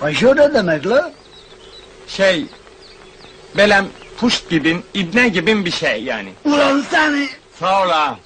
Paşo ne demek la? Şey... Belem puşt gibin, ibne gibin bir şey yani. Ulan seni! Sağ ol ağam.